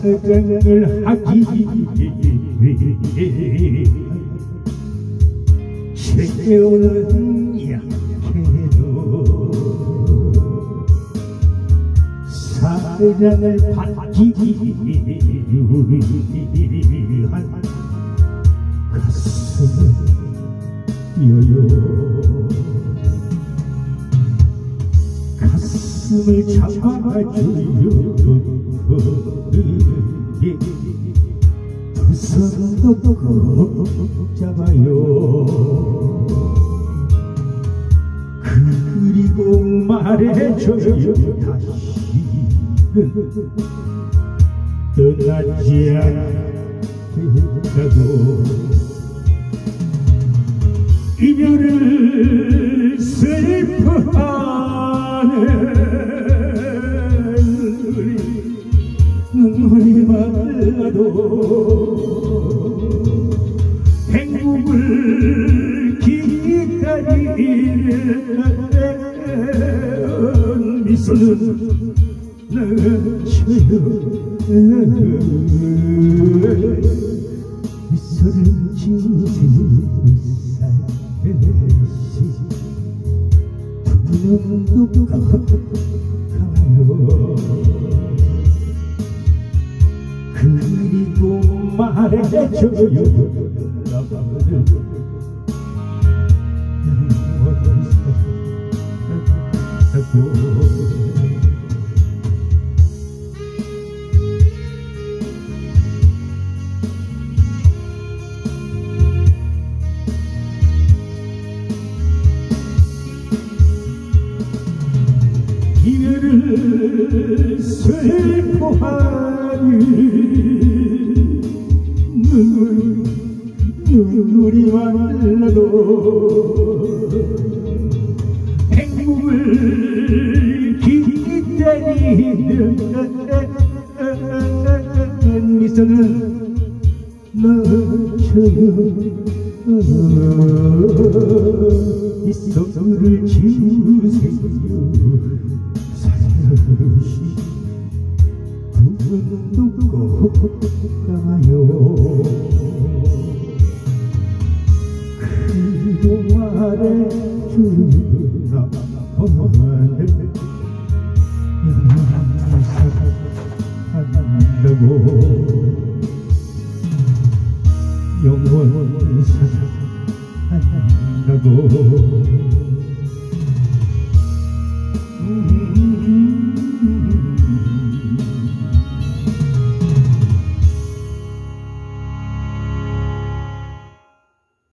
사랑을 하기 채우는 약해도 사랑을 받기 위한 가슴 여요 가슴을 잡아줘요 두 손도 꼭 잡아요 그리고 말해줘요. 다시는 떠나지 않겠다고 눈물이 말라도 행복을 기다리는 미소는 넘쳐요 미소를 지으세요 눈도 가요 그리고 말해줘요 나를 어디서 이별을 슬퍼하니 눈물 눈물이 말라도 행복을 기다리는 미소는 넘쳐요 미소를 지우세요 꼭 감아요 그리고 말해주나 엄마를 사랑한다고 영원히 사랑한다고